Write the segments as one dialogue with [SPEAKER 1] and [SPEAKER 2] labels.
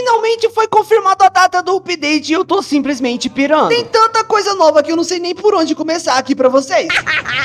[SPEAKER 1] Finalmente foi confirmada a data do update e eu tô simplesmente pirando. Tem tanta coisa nova que eu não sei nem por onde começar aqui pra vocês.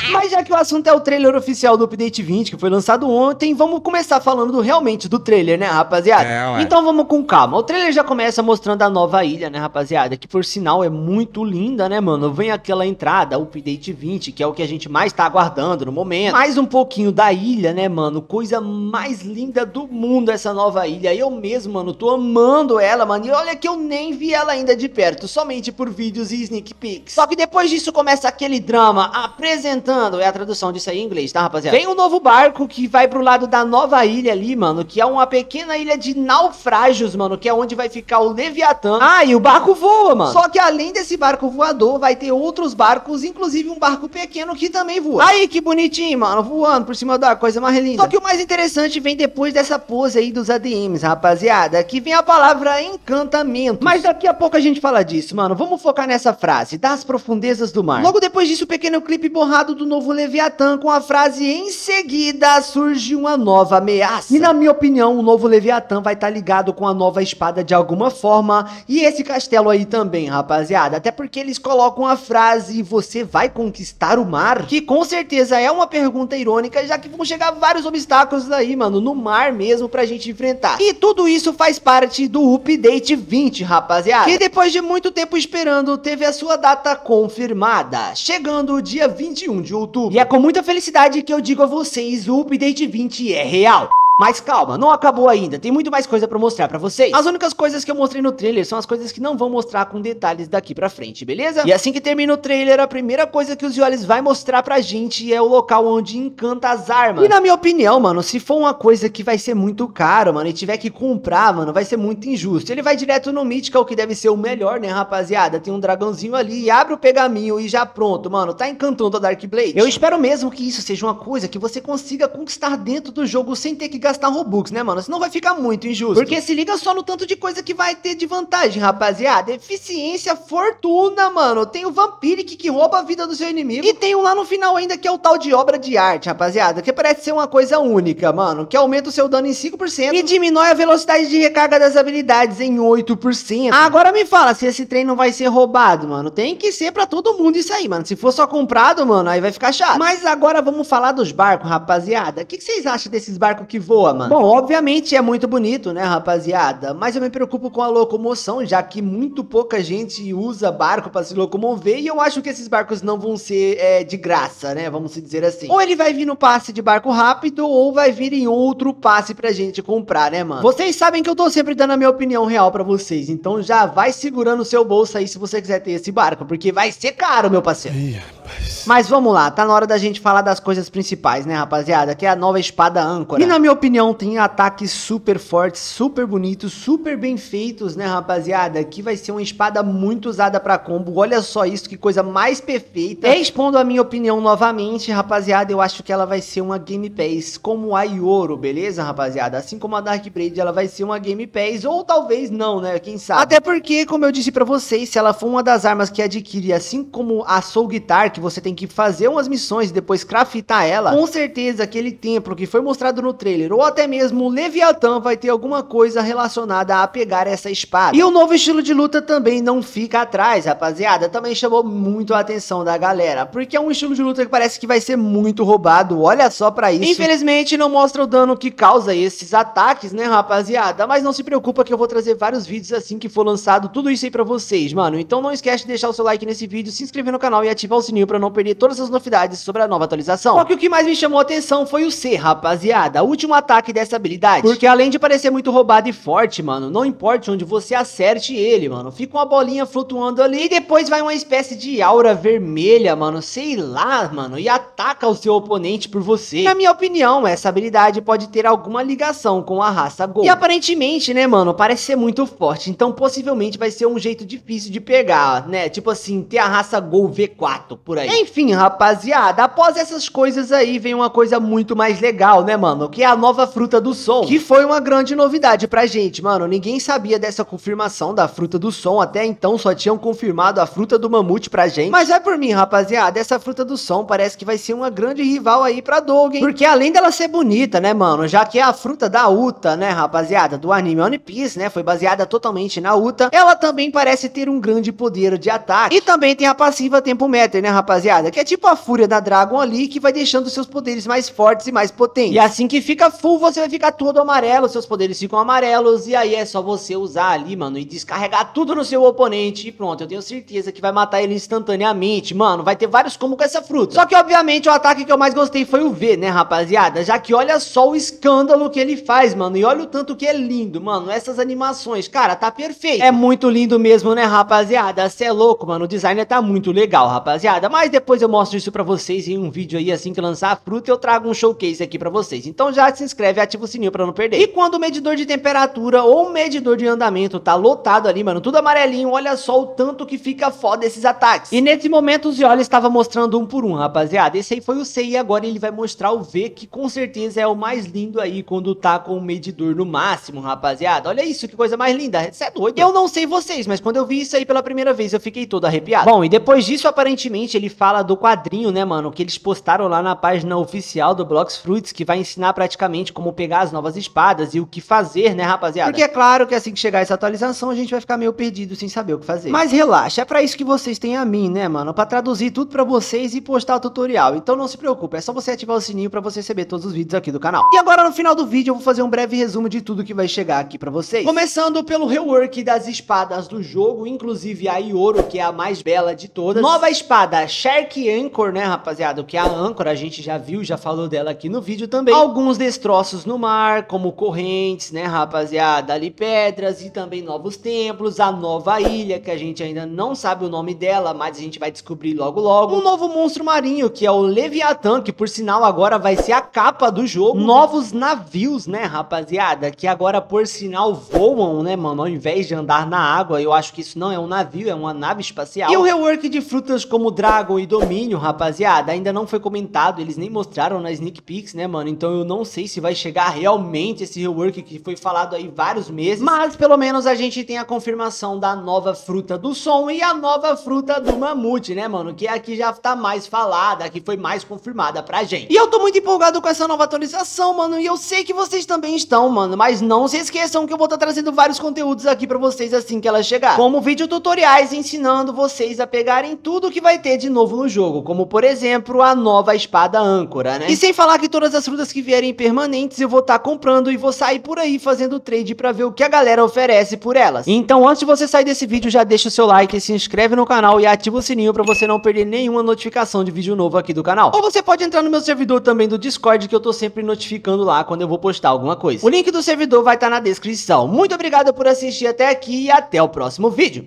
[SPEAKER 1] Mas já que o assunto é o trailer oficial do update 20, que foi lançado ontem, vamos começar falando do, realmente do trailer, né, rapaziada? É, então vamos com calma. O trailer já começa mostrando a nova ilha, né, rapaziada? Que por sinal é muito linda, né, mano? Vem aquela entrada, update 20, que é o que a gente mais tá aguardando no momento. Mais um pouquinho da ilha, né, mano? Coisa mais linda do mundo essa nova ilha. Eu mesmo, mano, tô amando ela, mano. E olha que eu nem vi ela ainda de perto, somente por vídeos e sneak peeks. Só que depois disso começa aquele drama apresentando, é a tradução disso aí em inglês, tá, rapaziada? Vem um novo barco que vai pro lado da nova ilha ali, mano, que é uma pequena ilha de naufrágios, mano, que é onde vai ficar o Leviatã. Ah, e o barco voa, mano. Só que além desse barco voador, vai ter outros barcos, inclusive um barco pequeno que também voa. Aí, que bonitinho, mano, voando por cima da coisa mais linda. Só que o mais interessante vem depois dessa pose aí dos ADMs, rapaziada, que vem a palavra encantamento. Mas daqui a pouco a gente fala disso, mano. Vamos focar nessa frase, das profundezas do mar. Logo depois disso, o pequeno clipe borrado do novo Leviatã com a frase em seguida surge uma nova ameaça. E na minha opinião, o novo Leviatã vai estar tá ligado com a nova espada de alguma forma e esse castelo aí também, rapaziada. Até porque eles colocam a frase você vai conquistar o mar, que com certeza é uma pergunta irônica, já que vão chegar vários obstáculos aí, mano, no mar mesmo pra gente enfrentar. E tudo isso faz parte do update 20, rapaziada. Que depois de muito tempo esperando, teve a sua data confirmada, chegando o dia 21 de outubro. E é com muita felicidade que eu digo a vocês, o update 20 é real. Mas calma, não acabou ainda, tem muito mais coisa pra mostrar pra vocês. As únicas coisas que eu mostrei no trailer são as coisas que não vão mostrar com detalhes daqui pra frente, beleza? E assim que termina o trailer, a primeira coisa que os Yolis vai mostrar pra gente é o local onde encanta as armas. E na minha opinião, mano, se for uma coisa que vai ser muito caro, mano, e tiver que comprar, mano, vai ser muito injusto. Ele vai direto no Mythical, que deve ser o melhor, né, rapaziada? Tem um dragãozinho ali, abre o pergaminho e já pronto, mano, tá encantando a Dark Blade. Eu espero mesmo que isso seja uma coisa que você consiga conquistar dentro do jogo sem ter que gastar Robux, né, mano? Senão vai ficar muito injusto. Porque se liga só no tanto de coisa que vai ter de vantagem, rapaziada. Eficiência, fortuna, mano. Tem o Vampiric que rouba a vida do seu inimigo. E tem um lá no final ainda que é o tal de obra de arte, rapaziada. Que parece ser uma coisa única, mano. Que aumenta o seu dano em 5% e diminui a velocidade de recarga das habilidades em 8%. Ah, agora me fala se esse trem não vai ser roubado, mano. Tem que ser pra todo mundo isso aí, mano. Se for só comprado, mano, aí vai ficar chato. Mas agora vamos falar dos barcos, rapaziada. O que, que vocês acham desses barcos que voam, mano? Bom, obviamente é muito bonito, né, rapaziada? Mas eu me preocupo com a locomoção, já que muito pouca gente usa barco para se locomover e eu acho que esses barcos não vão ser é, de graça, né? Vamos dizer assim. Ou ele vai vir no passe de barco rápido ou vai vir em outro passe pra gente comprar, né, mano? Vocês sabem que eu tô sempre dando a minha opinião real para vocês, então já vai segurando o seu bolso aí se você quiser ter esse barco, porque vai ser caro, meu parceiro. Ih, rapaz. Mas vamos lá, tá na hora da gente falar das coisas principais, né, rapaziada? Que é a nova espada âncora. E na minha opinião, tem ataques super fortes, super bonitos, super bem feitos, né, rapaziada? Que vai ser uma espada muito usada pra combo. Olha só isso, que coisa mais perfeita. Respondo a minha opinião novamente, rapaziada. Eu acho que ela vai ser uma Game Pass, como a Yoro, beleza, rapaziada? Assim como a Dark Braid, ela vai ser uma Game Pass, ou talvez não, né? Quem sabe? Até porque, como eu disse pra vocês, se ela for uma das armas que adquire, assim como a Soul Guitar, que você tem que fazer umas missões e depois craftar ela, com certeza aquele templo que foi mostrado no trailer, ou até mesmo o Leviatã vai ter alguma coisa relacionada a pegar essa espada. E o novo estilo de luta também não fica atrás, rapaziada, também chamou muito a atenção da galera, porque é um estilo de luta que parece que vai ser muito roubado, olha só pra isso. Infelizmente não mostra o dano que causa esses ataques, né, rapaziada, mas não se preocupa que eu vou trazer vários vídeos assim que for lançado, tudo isso aí pra vocês, mano. Então não esquece de deixar o seu like nesse vídeo, se inscrever no canal e ativar o sininho pra não perder perder todas as novidades sobre a nova atualização. Só que o que mais me chamou a atenção foi o C, rapaziada, o último ataque dessa habilidade. Porque além de parecer muito roubado e forte, mano, não importa onde você acerte ele, mano, fica uma bolinha flutuando ali e depois vai uma espécie de aura vermelha, mano, sei lá, mano, e ataca o seu oponente por você. Na minha opinião, essa habilidade pode ter alguma ligação com a raça Gol. E aparentemente, né, mano, parece ser muito forte, então possivelmente vai ser um jeito difícil de pegar, né, tipo assim, ter a raça Gol V4, por por aí. Enfim, rapaziada, após essas coisas aí, vem uma coisa muito mais legal, né, mano? Que é a nova fruta do som, que foi uma grande novidade pra gente, mano. Ninguém sabia dessa confirmação da fruta do som, até então só tinham confirmado a fruta do mamute pra gente. Mas é por mim, rapaziada, essa fruta do som parece que vai ser uma grande rival aí pra Dogen, porque além dela ser bonita, né, mano, já que é a fruta da Uta, né, rapaziada, do anime One Piece, né, foi baseada totalmente na Uta, ela também parece ter um grande poder de ataque. E também tem a passiva Tempo Meter, né, rapaziada, que é tipo a fúria da Dragon ali, que vai deixando seus poderes mais fortes e mais potentes. E assim que fica full, você vai ficar todo amarelo, seus poderes ficam amarelos, e aí é só você usar ali, mano, e descarregar tudo no seu oponente, e pronto, eu tenho certeza que vai matar ele instantaneamente, mano, vai ter vários combos com essa fruta. Só que, obviamente, o ataque que eu mais gostei foi o V, né, rapaziada, já que olha só o escândalo que ele faz, mano, e olha o tanto que é lindo, mano, essas animações, cara, tá perfeito. É muito lindo mesmo, né, rapaziada, cê é louco, mano, o design tá muito legal, rapaziada, mas depois eu mostro isso pra vocês em um vídeo aí, assim que lançar a fruta, eu trago um showcase aqui pra vocês. Então já se inscreve e ativa o sininho pra não perder. E quando o medidor de temperatura ou o medidor de andamento tá lotado ali, mano, tudo amarelinho, olha só o tanto que fica foda esses ataques. E nesse momento o Zioli estava mostrando um por um, rapaziada. Esse aí foi o C e agora ele vai mostrar o V, que com certeza é o mais lindo aí quando tá com o medidor no máximo, rapaziada. Olha isso, que coisa mais linda. Você é doido. Eu não sei vocês, mas quando eu vi isso aí pela primeira vez, eu fiquei todo arrepiado. Bom, e depois disso, aparentemente, ele fala do quadrinho, né, mano, que eles postaram lá na página oficial do Blocks Fruits, que vai ensinar praticamente como pegar as novas espadas e o que fazer, né, rapaziada? Porque é claro que assim que chegar essa atualização, a gente vai ficar meio perdido sem saber o que fazer. Mas relaxa, é pra isso que vocês têm a mim, né, mano? Pra traduzir tudo pra vocês e postar o tutorial. Então não se preocupe, é só você ativar o sininho pra você receber todos os vídeos aqui do canal. E agora no final do vídeo eu vou fazer um breve resumo de tudo que vai chegar aqui pra vocês. Começando pelo rework das espadas do jogo, inclusive a Ioro, que é a mais bela de todas. Nova espada Shark Anchor, né, rapaziada? O que é a âncora, a gente já viu, já falou dela aqui no vídeo também. Alguns destroços no mar, como correntes, né, rapaziada? Ali pedras e também novos templos, a nova ilha, que a gente ainda não sabe o nome dela, mas a gente vai descobrir logo logo. Um novo monstro marinho, que é o Leviathan, que por sinal agora vai ser a capa do jogo. Novos navios, né, rapaziada? Que agora por sinal voam, né, mano? Ao invés de andar na água, eu acho que isso não é um navio, é uma nave espacial. E o rework de frutas como Dragon e Domínio, rapaziada, ainda não foi comentado, eles nem mostraram na Sneak Peeks, né, mano? Então eu não sei se vai chegar realmente esse rework que foi falado aí vários meses, mas pelo menos a gente tem a confirmação da nova fruta do som e a nova fruta do mamute, né, mano? Que aqui já tá mais falada, que foi mais confirmada pra gente. E eu tô muito empolgado com essa nova atualização, mano, e eu sei que vocês também estão, mano, mas não se esqueçam que eu vou estar tá trazendo vários conteúdos aqui pra vocês assim que ela chegar. Como vídeo tutoriais ensinando vocês a pegarem tudo que vai ter de novo no jogo, como por exemplo a nova espada âncora, né? E sem falar que todas as frutas que vierem permanentes eu vou estar tá comprando e vou sair por aí fazendo trade pra ver o que a galera oferece por elas. Então antes de você sair desse vídeo, já deixa o seu like, se inscreve no canal e ativa o sininho pra você não perder nenhuma notificação de vídeo novo aqui do canal. Ou você pode entrar no meu servidor também do Discord, que eu tô sempre notificando lá quando eu vou postar alguma coisa. O link do servidor vai estar tá na descrição. Muito obrigado por assistir até aqui e até o próximo vídeo.